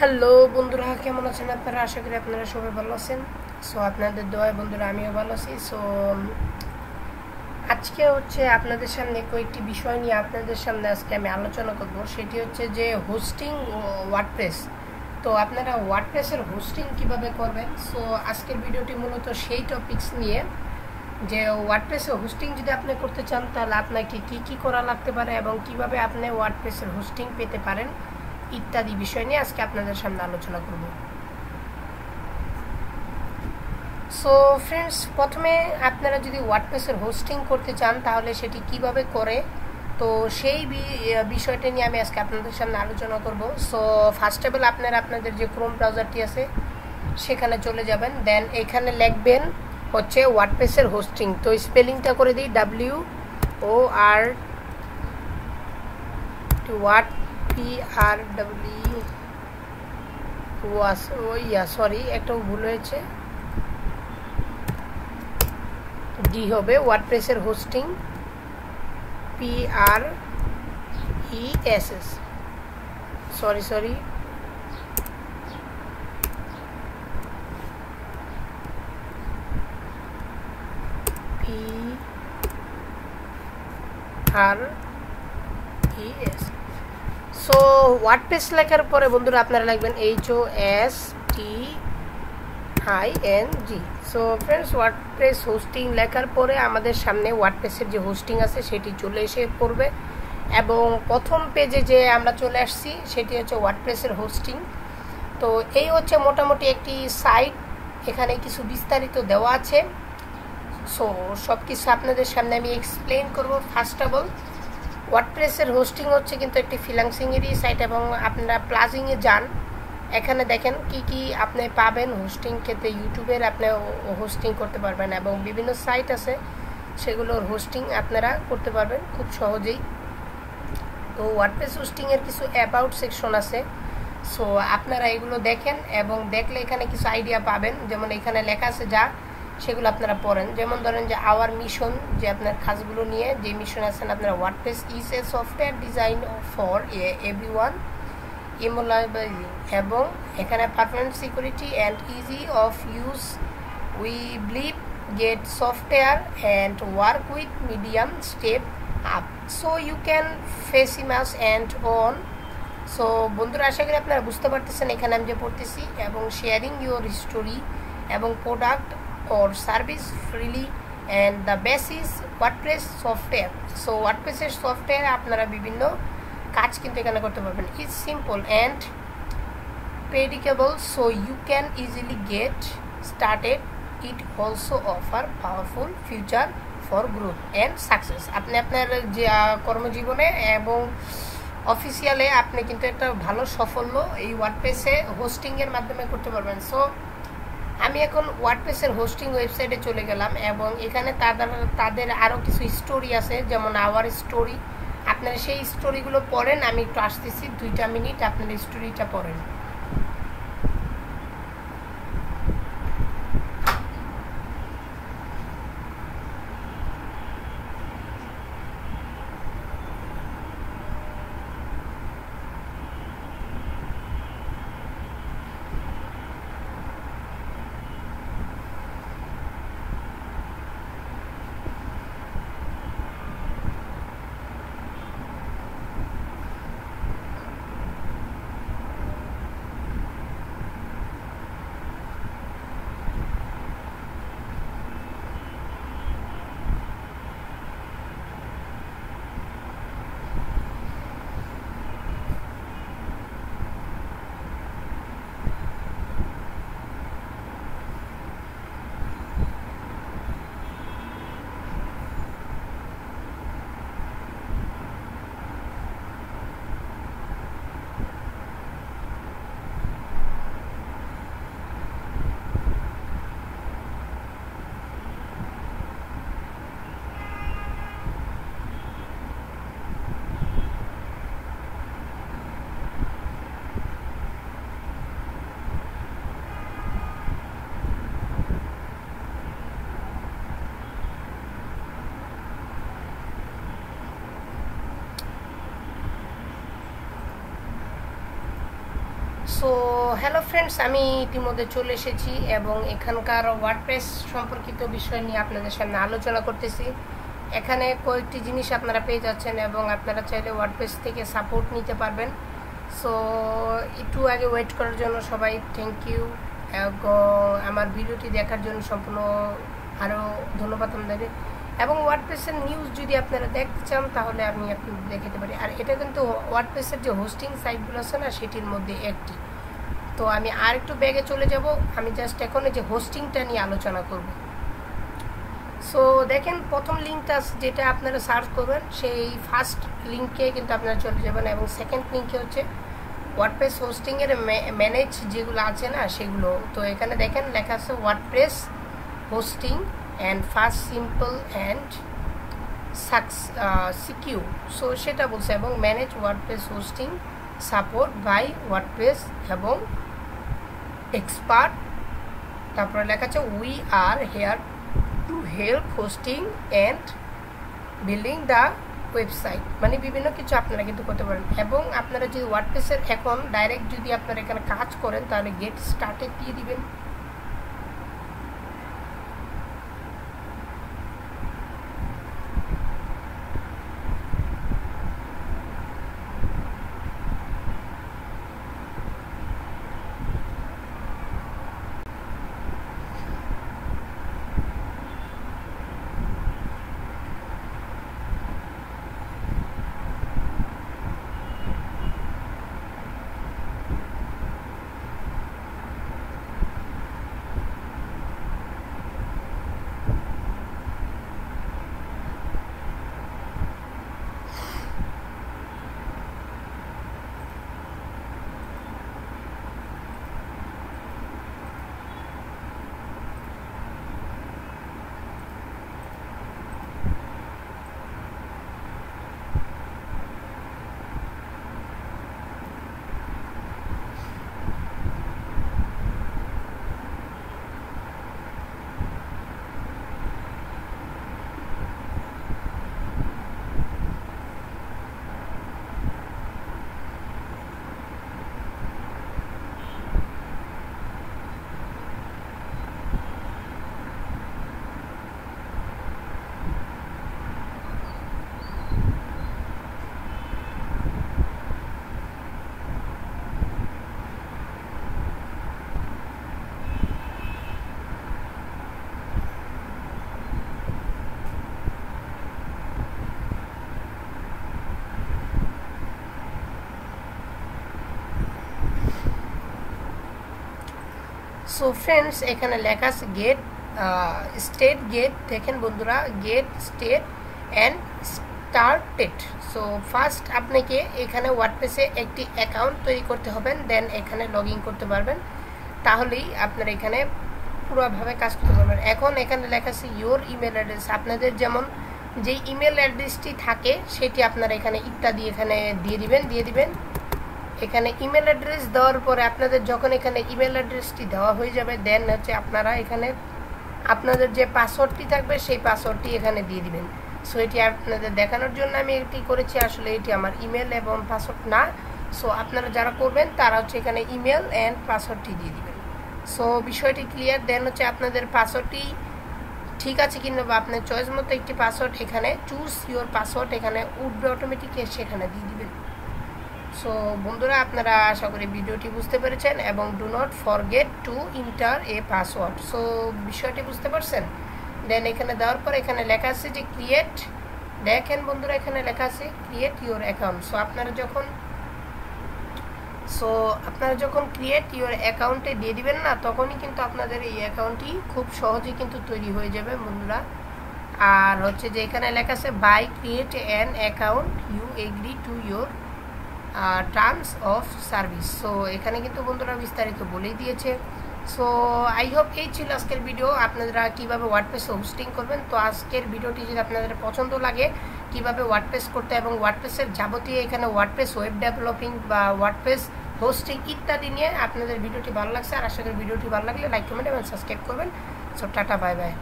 Hello বন্ধুরা, কেমন আছেন আপনারা? আশা করি আপনারা সবাই ভালো আছেন। সো আপনাদের দোয়ায় বন্ধুরা, আমিও ভালো আছি। সো আজকে হচ্ছে আপনাদের সামনে কয়েকটি বিষয় নিয়ে আপনাদের সামনে আজকে আমি আলোচনা করব। সেটি হচ্ছে যে হোস্টিং ওয়ার্ডপ্রেস তো আপনারা ওয়ার্ডপ্রেসের হোস্টিং কীভাবে করবেন? সো আজকের ভিডিওটি মূলত সেই টপিকস নিয়ে যে ওয়ার্ডপ্রেসের হোস্টিং যদি আপনি করতে চান, তাহলে আপনাকে কি কি করা লাগতে পারে এবং কীভাবে আপনি ওয়ার্ডপ্রেসের হোস্টিং পেতে পারেন? ইত্যাদি বিষয় নিয়ে আজকে আপনাদের সামনে আলোচনা করব। সো ফ্রেন্ডস প্রথমে আপনারা যদি ওয়ার্ডপ্রেসের হোস্টিং করতে চান, তাহলে সেটি কীভাবে করে? তো সেই বিষয়টা নিয়ে আমি আজকে আপনাদের সামনে আলোচনা করব। সো ফার্স্ট অফ অল আপনারা আপনাদের যে ক্রোম ব্রাউজারটি আছে, সেখানে চলে যাবেন। দেন এখানে লিখবেন হচ্ছে ওয়ার্ডপ্রেসের হোস্টিং তো স্পেলিংটা করে দিই W O R word P R W ওয়াস ও ইয়া সরি একটা ভুল হয়েছে। ডি হবে ওয়ার্ডপ্রেসের hosting P R E S S sorry sorry P R E S so WordPress লেখার পরে বন্ধুরা আপনারা লিখবেন H O S T I N G so friends WordPress hosting লেখার পরে আমাদের সামনে ওয়ার্ডপ্রেসের যে হোস্টিং আছে, সেটি চলে এসে পড়বে। এবং প্রথম পেজে যে আমরা চলে আসছি, সেটি হচ্ছে ওয়ার্ডপ্রেসের হোস্টিং তো, এই হচ্ছে মোটামুটি একটি সাইট এখানে কিছু বিস্তারিত দেওয়া আছে। সো সব কিছু আপনাদের সামনে আমি এক্সপ্লেন করব। ফার্স্ট অফ অল ওয়ার্ডপ্রেসের হোস্টিং হচ্ছে কিন্তু একটি ফ্রিলান্সিংয়েরই সাইট এবং আপনারা প্লাজিংয়ে যান। এখানে দেখেন কি কি আপনি পাবেন হোস্টিং ক্ষেত্রে। ইউটিউবের আপনি হোস্টিং করতে পারবেন এবং বিভিন্ন সাইট আছে, সেগুলোর হোস্টিং আপনারা করতে পারবেন খুব সহজেই। তো ওয়ার্ডপ্রেস হোস্টিংয়ের কিছু অ্যাবাউট সেকশন আছে। সো আপনারা এগুলো দেখেন এবং দেখলে এখানে কিছু আইডিয়া পাবেন। যেমন এখানে লেখা আছে যা সেগুলো আপনারা পড়েন। যেমন ধরেন যে আওয়ার মিশন যে আপনার কাজগুলো নিয়ে যে মিশন আছেন আপনারা WordPress is a software design for a every one এবং এখানে performance security and easy of use we believe get software and work with medium step up so you can face ইমাস and on so বন্ধুরা, আশা করি আপনারা বুঝতে পারতেছেন, এখানে আমি যে পড়তেছি এবং শেয়ারিং ইউর হিস্টোরি এবং product or service freely and the WordPress software so WordPress এর সফটওয়্যার আপনারা বিভিন্ন কাজ কিন্তু এখানে করতে পারবেন it's simple and predictable so you can easily get started it also offer powerful future for growth and success আপনি আপনার যে কর্মজীবনে এবং অফিসিয়ালে আপনি কিন্তু একটা ভালো সাফল্য এই ওয়ার্ডপ্রেসে হোস্টিংয়ের মাধ্যমে করতে পারবেন সো আমি এখন ওয়ার্ডপ্রেসের হোস্টিং ওয়েবসাইটে চলে গেলাম এবং এখানে তাদের তাদের আরও কিছু স্টোরি আছে, যেমন আওয়ার স্টোরি আপনারা সেই স্টোরিগুলো পড়েন, আমি একটু আসতেছি, দুইটা মিনিট আপনার স্টোরিটা পড়েন। সো হ্যালো ফ্রেন্ডস আমি ইতিমধ্যে চলে এসেছি এবং এখানকার ওয়ার্ডপ্রেস সম্পর্কিত বিষয় নিয়ে আপনাদের সামনে আলোচনা করতেছি। এখানে কয়েকটি জিনিস আপনারা পেয়ে যাচ্ছেন এবং আপনারা চাইলে ওয়ার্ডপ্রেস থেকে সাপোর্ট নিতে পারবেন। সো একটু আগে ওয়েট করার জন্য সবাই থ্যাংক ইউ আমার ভিডিওটি দেখার জন্য সম্পূর্ণ আরও ধন্যবাদ আপনাদের। এবং ওয়ার্ডপ্রেসের নিউজ যদি আপনারা দেখতে চান, তাহলে আমি আপনি দেখাতে পারি। আর এটা কিন্তু ওয়ার্ডপ্রেসের যে হোস্টিং সাইটগুলো আছে না, সেটির মধ্যে একটি। তো আমি আর একটু ব্যাগে চলে যাব। আমি জাস্ট এখন যে হোস্টিংটা নিয়ে আলোচনা করব। সো দেখেন, প্রথম লিঙ্কটা যেটা আপনারা সার্চ করবেন, সেই ফার্স্ট লিঙ্কে কিন্তু আপনারা চলে যাবেন এবং সেকেন্ড লিঙ্কে হচ্ছে ওয়ার্ডপ্রেস হোস্টিংয়ের ম্যানেজ যেগুলো আছে না, সেগুলো। তো এখানে দেখেন, লেখা আছে WordPress hosting and fast simple and sucks secure so সেটা বলছে এবং manage WordPress hosting support by WordPress এবং এক্সপার্ট তারপরে লেখা আছে we are here to help hosting and building the website মানে বিভিন্ন কিছু আপনারা কিন্তু করতে পারেন। এবং আপনারা যদি ওয়ার্ডপ্রেসের এখন ডাইরেক্ট যদি আপনারা এখানে কাজ করেন, তাহলে গেট স্টার্টে দিয়ে দিবেন। সো ফ্রেন্ডস এখানে লেখা আছে গেট স্টেট গেট দেখেন বন্ধুরা get state and started so first আপনাকে এখানে ওয়ার্ডপ্রেসে একটি অ্যাকাউন্ট তৈরি করতে হবেন দেন এখানে লগ করতে পারবেন। তাহলেই আপনার এখানে পুরোভাবে কাজ করতে পারবেন। এখন এখানে লেখা আছে ইয়োর ইমেল অ্যাড্রেস আপনাদের যেমন যে ইমেল অ্যাড্রেসটি থাকে, সেটি আপনারা এখানে ইত্যাদি এখানে দিয়ে দিবেন দিয়ে দিবেন। এখানে ইমেল অ্যাড্রেস দেওয়ার পরে আপনাদের যখন এখানে ইমেল অ্যাড্রেসটি দেওয়া হয়ে যাবে দেন হচ্ছে আপনারা এখানে আপনাদের যে পাসওয়ার্ডটি থাকবে, সেই পাসওয়ার্ডটি এখানে দিয়ে দিবেন। সো এটি আপনাদের দেখানোর জন্য আমি এটি করেছি। আসলে এটি আমার ইমেল এবং পাসওয়ার্ড না। সো আপনারা যারা করবেন, তারা হচ্ছে এখানে ইমেল অ্যান্ড পাসওয়ার্ডটি দিয়ে দিবেন। সো বিষয়টি ক্লিয়ার দেন হচ্ছে আপনাদের পাসওয়ার্ডটি ঠিক আছে কিনা বা আপনার চয়েস মতো একটি পাসওয়ার্ড এখানে চুজ ইউর পাসওয়ার্ড এখানে উঠবে অটোমেটিক সেখানে দিয়ে দিবেন। সো বন্ধুরা, আপনারা আশা করি ভিডিওটি বুঝতে পেরেছেন এবং do not forget to enter a password so বিষয়টি বুঝতে পারছেন? দেন এখানে দেওয়ার পর এখানে লেখা আছে যে ক্রিয়েট দেখেন বন্ধুরা, এখানে লেখা আছে ক্রিয়েট ইউর অ্যাকাউন্ট সো আপনারা যখন সো আপনারা যখন ক্রিয়েট ইউর অ্যাকাউন্টে দিয়ে দিবেন না, তখনই কিন্তু আপনাদের এই অ্যাকাউন্টটি খুব সহজেই কিন্তু তৈরি হয়ে যাবে বন্ধুরা। আর হচ্ছে যে এখানে লেখা আছে by create an account you agree to your terms of service so এখানে কিন্তু বন্ধুরা বিস্তারিত বলেই দিয়েছে। সো আই হোপ এই ছিল আজকের ভিডিও আপনারা কীভাবে ওয়ার্ডপ্রেসে হোস্টিং করবেন? তো আজকের ভিডিওটি যদি আপনাদের পছন্দ লাগে, কীভাবে ওয়ার্ডপ্রেস করতে এবং ওয়ার্ডপ্রেসের যাবতীয় এখানে ওয়ার্ডপ্রেস ওয়েব ডেভেলপিং বা ওয়ার্ডপ্রেস হোস্টিং ইত্যাদি নিয়ে আপনাদের ভিডিওটি ভালো লাগছে, আর আশা করি ভিডিওটি ভালো লাগলে লাইক কমেন্ট এবং সাবস্ক্রাইব করবেন। So tata bye bye